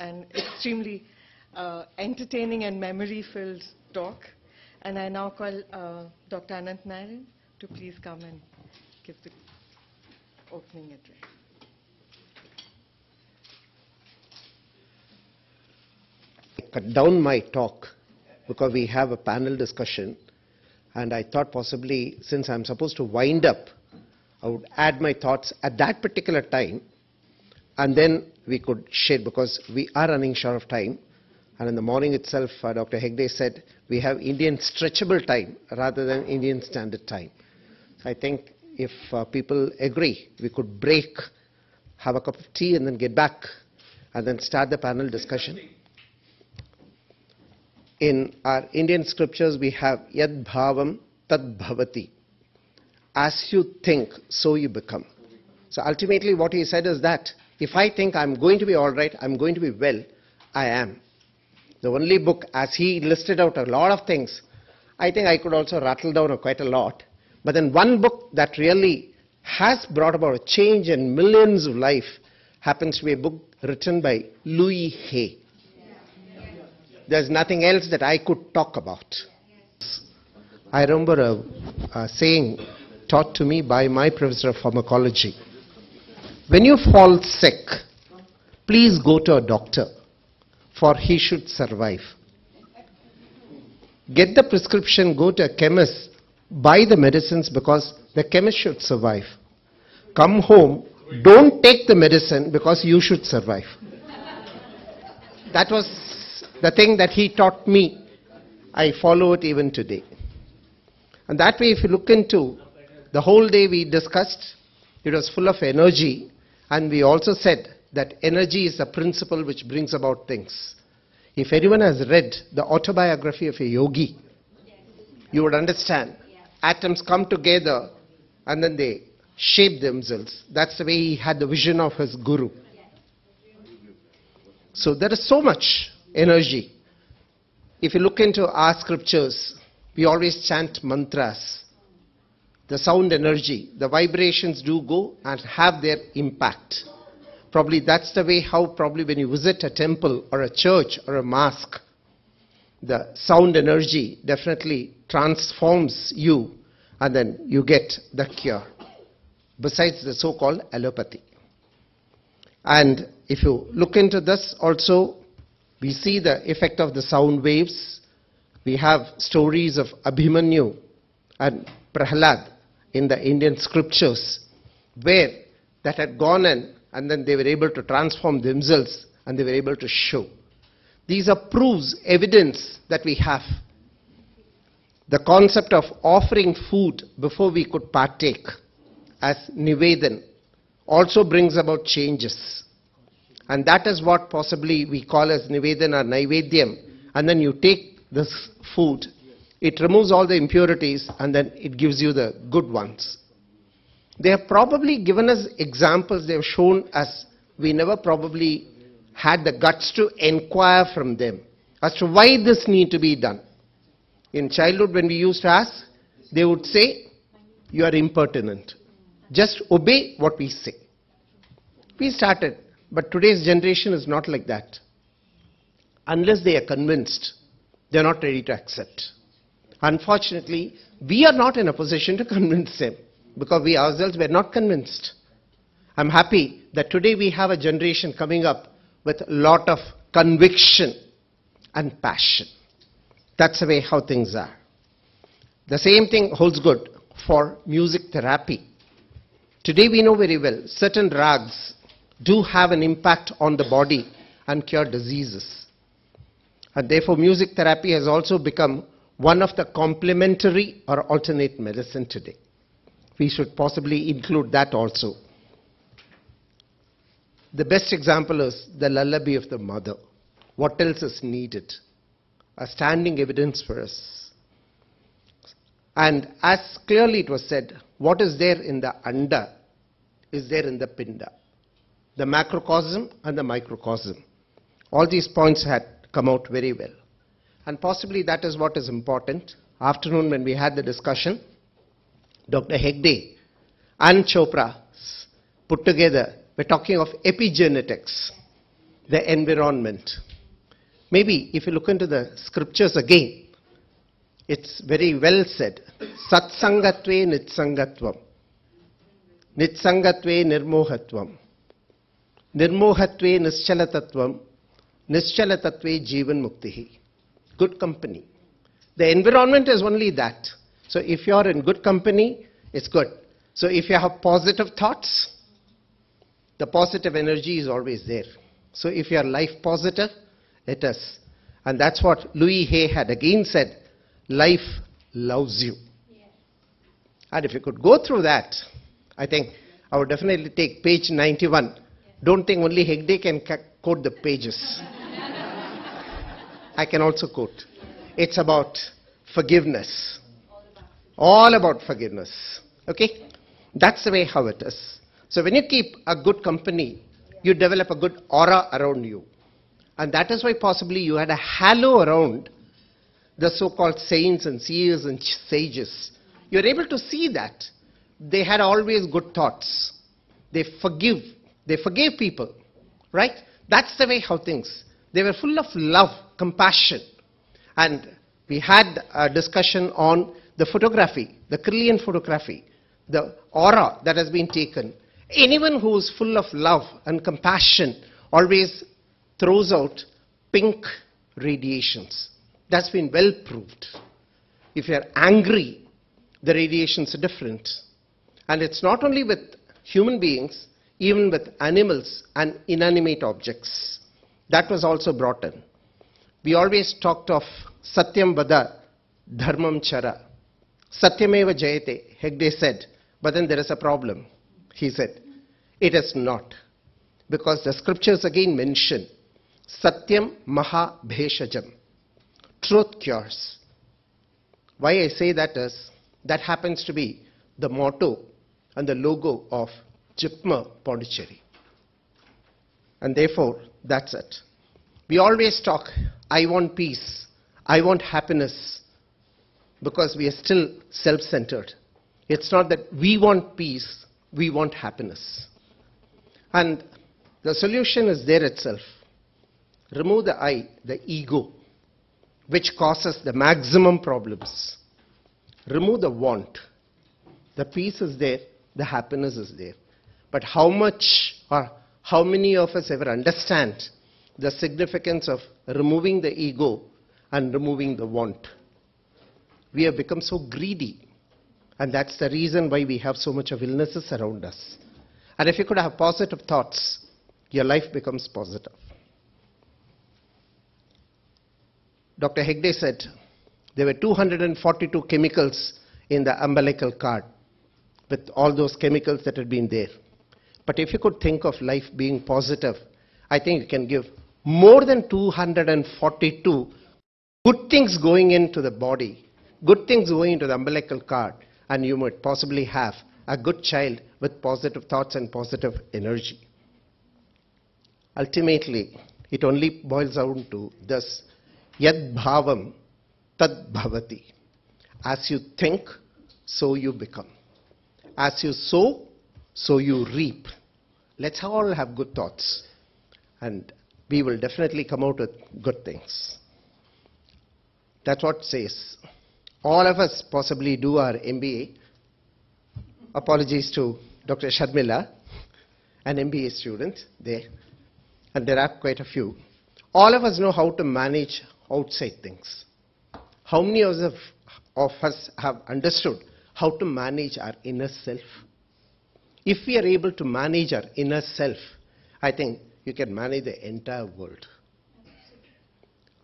an extremely uh, entertaining and memory-filled talk. And I now call uh, Dr. Ananthanarayan to please come and give the opening address. cut down my talk because we have a panel discussion and I thought possibly since I'm supposed to wind up, I would add my thoughts at that particular time and then we could share because we are running short of time and in the morning itself uh, Dr. Hegde said we have Indian stretchable time rather than Indian standard time. I think if uh, people agree, we could break, have a cup of tea and then get back and then start the panel discussion in our Indian scriptures we have yad bhavam tad bhavati. As you think, so you become. So ultimately what he said is that if I think I'm going to be all right, I'm going to be well, I am. The only book, as he listed out a lot of things, I think I could also rattle down quite a lot. But then one book that really has brought about a change in millions of life happens to be a book written by Louise Hay. There's nothing else that I could talk about. I remember a, a saying taught to me by my professor of pharmacology. When you fall sick, please go to a doctor, for he should survive. Get the prescription, go to a chemist, buy the medicines because the chemist should survive. Come home, don't take the medicine because you should survive. That was the thing that he taught me, I follow it even today. And that way, if you look into the whole day we discussed, it was full of energy, and we also said that energy is the principle which brings about things. If anyone has read the autobiography of a yogi, you would understand. Atoms come together and then they shape themselves. That's the way he had the vision of his guru. So there is so much energy. If you look into our scriptures, we always chant mantras. The sound energy, the vibrations do go and have their impact. Probably that's the way how probably when you visit a temple or a church or a mosque, the sound energy definitely transforms you and then you get the cure. Besides the so-called allopathy. And if you look into this also, we see the effect of the sound waves. We have stories of Abhimanyu and Prahlad in the Indian scriptures where that had gone in and then they were able to transform themselves and they were able to show. These are proofs, evidence that we have. The concept of offering food before we could partake as Nivedan also brings about changes. And that is what possibly we call as Nivedan or Naivedyam. And then you take this food, it removes all the impurities, and then it gives you the good ones. They have probably given us examples, they have shown us, we never probably had the guts to inquire from them as to why this need to be done. In childhood, when we used to ask, they would say, You are impertinent. Just obey what we say. We started but today's generation is not like that. Unless they are convinced, they are not ready to accept. Unfortunately, we are not in a position to convince them because we ourselves were not convinced. I'm happy that today we have a generation coming up with a lot of conviction and passion. That's the way how things are. The same thing holds good for music therapy. Today we know very well certain rags do have an impact on the body and cure diseases. And therefore, music therapy has also become one of the complementary or alternate medicine today. We should possibly include that also. The best example is the lullaby of the mother. What else is needed? A standing evidence for us. And as clearly it was said, what is there in the anda is there in the pinda the macrocosm and the microcosm. All these points had come out very well. And possibly that is what is important. Afternoon when we had the discussion, Dr. Hegde and Chopra put together, we're talking of epigenetics. the environment. Maybe if you look into the scriptures again, it's very well said. Satsangatve nitsangatvam. Nitsangatve nirmohatvam. Nirmohatve nischalatatvam. Nischalatatve jivan muktihi. Good company. The environment is only that. So if you're in good company, it's good. So if you have positive thoughts, the positive energy is always there. So if you are life positive, it is. And that's what Louise Hay had again said life loves you. And if you could go through that, I think I would definitely take page 91. Don't think only Hegde can ca- quote the pages. I can also quote. It's about forgiveness. All about forgiveness. Okay? That's the way how it is. So when you keep a good company, you develop a good aura around you. And that is why possibly you had a halo around the so-called saints and seers and sages. You're able to see that. They had always good thoughts. They forgive. They forgave people. Right? That's the way how things. They were full of love, compassion. And we had a discussion on the photography, the Kirlian photography, the aura that has been taken. Anyone who is full of love and compassion always throws out pink radiations. That's been well proved. If you're angry, the radiations are different. And it's not only with human beings, even with animals and inanimate objects. That was also brought in. We always talked of Satyam Vada, Dharmam Chara. Satyameva Jayate, Hegde said, but then there is a problem. He said, it is not. Because the scriptures again mention Satyam Maha Bheshajam. Truth cures. Why I say that is, that happens to be the motto and the logo of JIPMER Pondicherry. And therefore, that's it. We always talk, I want peace, I want happiness, because we are still self centered. It's not that we want peace, we want happiness. And the solution is there itself. Remove the I, the ego, which causes the maximum problems. Remove the want. The peace is there, the happiness is there. But how much or how many of us ever understand the significance of removing the ego and removing the want? We have become so greedy. And that's the reason why we have so much of illnesses around us. And if you could have positive thoughts, your life becomes positive. Dr. Hegde said there were 242 chemicals in the umbilical cord with all those chemicals that had been there. But if you could think of life being positive, I think you can give more than 242 good things going into the body, good things going into the umbilical cord, and you might possibly have a good child with positive thoughts and positive energy. Ultimately, it only boils down to this Yad bhavam tad bhavati. As you think, so you become. As you sow, so you reap. Let's all have good thoughts, and we will definitely come out with good things. That's what says. All of us possibly do our MBA. Apologies to Dr. Shadmila, an MBA student there, and there are quite a few. All of us know how to manage outside things. How many of of us have understood how to manage our inner self? If we are able to manage our inner self, I think you can manage the entire world.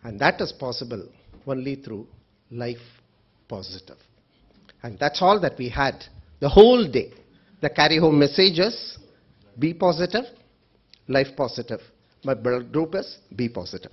And that is possible only through life positive. And that's all that we had the whole day. The carry home messages be positive, life positive. My blood group is be positive.